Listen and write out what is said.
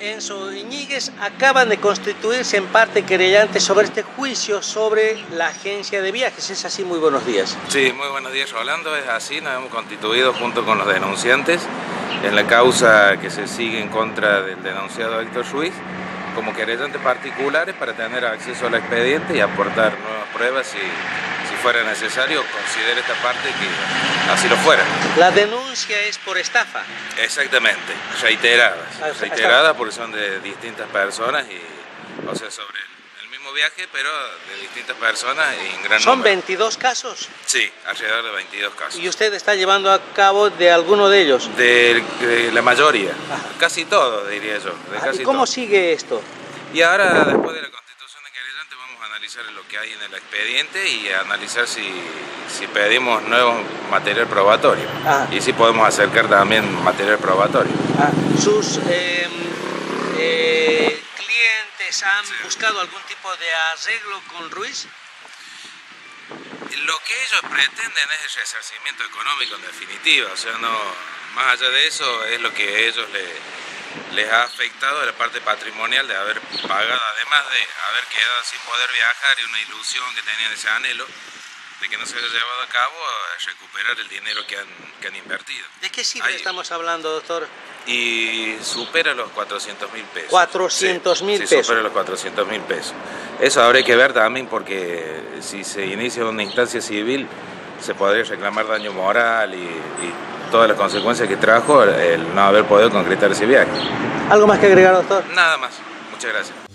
Enzo Iñiguez acaban de constituirse en parte querellantes sobre este juicio sobre la agencia de viajes. Es así, muy buenos días. Sí, muy buenos días Rolando, es así, nos hemos constituido junto con los denunciantes en la causa que se sigue en contra del denunciado Héctor Ruiz como querellantes particulares para tener acceso al expediente y aportar nuevas pruebas si fuera necesario, considere esta parte que así lo fuera. La denuncia es por estafa. Exactamente, reiteradas, Ah, reiteradas porque son de distintas personas y, o sea, sobre el, el mismo viaje, pero de distintas personas y en gran Son número. 22 casos Sí, alrededor de 22 casos. y usted está llevando a cabo de alguno de ellos. De, de la mayoría, Ajá. casi todo diría yo, de Ah, casi ¿Y cómo todo. sigue esto? Y ahora, después de la querellante, vamos a analizar lo que hay en el expediente y a analizar si, si pedimos nuevo material probatorio. Ah. Y si podemos acercar también material probatorio. Ah, ¿Sus eh, eh, clientes han Sí. buscado algún tipo de arreglo con Ruiz? Lo que ellos pretenden es el resarcimiento económico en definitiva, o sea, no, más allá de eso es lo que ellos le- les ha afectado la parte patrimonial de haber pagado, además de haber quedado sin poder viajar y una ilusión que tenían ese anhelo de que no se haya llevado a cabo, a recuperar el dinero que han, que han invertido. ¿De qué cifra Ahí. estamos hablando, doctor? Y supera los 400 mil pesos. 400.000 Sí, pesos. Sí, supera los 400 mil pesos. Eso habrá que ver también porque si se inicia una instancia civil se podría reclamar daño moral y, y todas las consecuencias que trajo el no haber podido concretar ese viaje. ¿Algo más que agregar, doctor? Nada más. Muchas gracias.